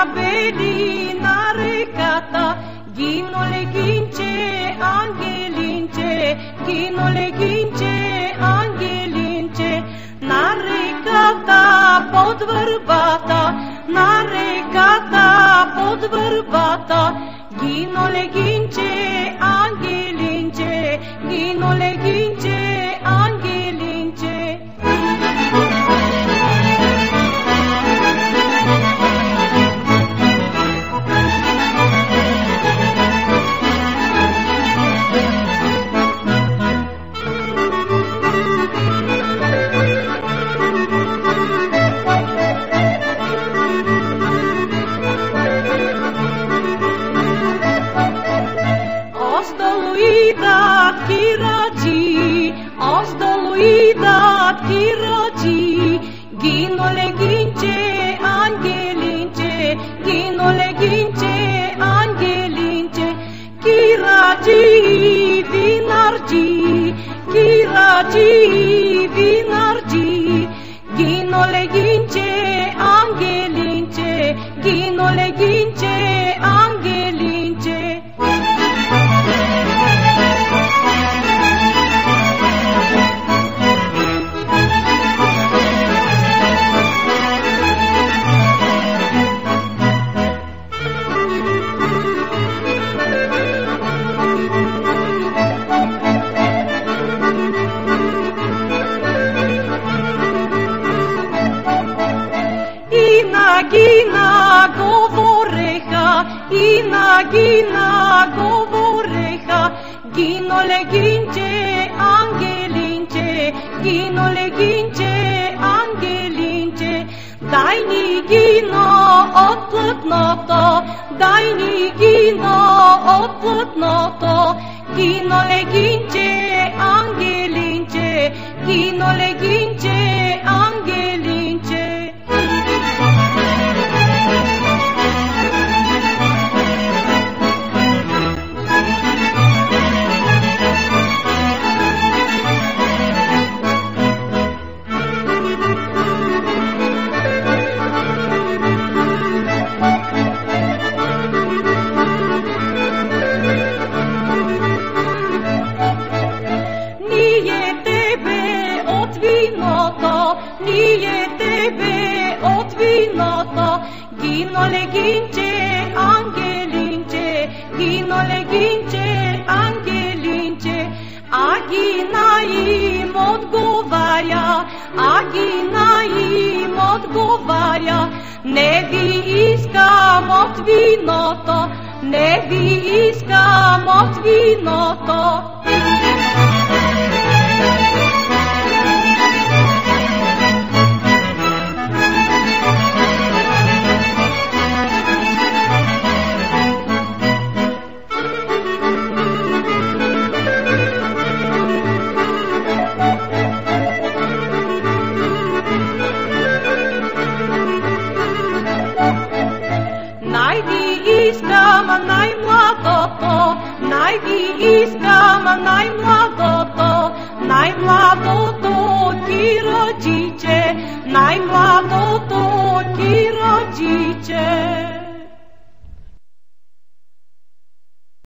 abelinare cata, ghinule ghince, anghelince, ghinule ghince, anghelince, nare cata pod vârbata, nare cata Ghilacii, vinarcii, ghinole ghince, am ghilince, ghinole ghince, И на гина говореха, и на гина говореха, гиноле гинче, ангелинче, гиноле гинче, ангелинче, дай ни гино от плътното, дай ни гино от плътното, гиноле гинче, ангелинче, гиноле гинче, ние тебе от виното, гиноле гинче, ангелинче, гиноле гинче, ангелинче, а гина им отговаря, а гина им отговаря, не ви искам от виното, не ви искам от виното. tiskama najmlado to, najmlado to ti rođi.